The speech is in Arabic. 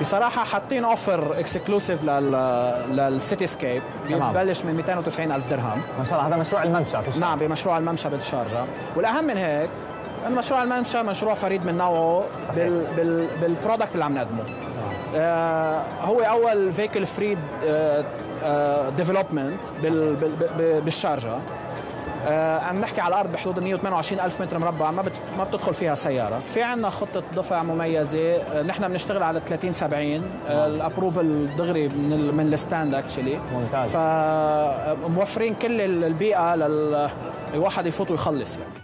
بصراحة حاطين offer exclusive لل Cityscape. ببلش من 290 ألف درهم ما شاء الله هذا مشروع الممشى. نعم بمشروع الممشى بالشارجة والأهم من هيك انه مشروع الممشى مشروع فريد من نوعه. بال بال بال product اللي عم نقدمه آه هو أول vehicle free development بال بال بال- بالشارجة عم نحكي على الأرض بحدود 128 ألف متر مربع ما بت... ما بتدخل فيها سيارة. في عندنا خطة دفع مميزة. آه، نحن بنشتغل على 30 70 ال approval دغري من ال... من ال stand actually ممتاز. فموفرين كل البيئة لل الواحد يفوت ويخلص. يعني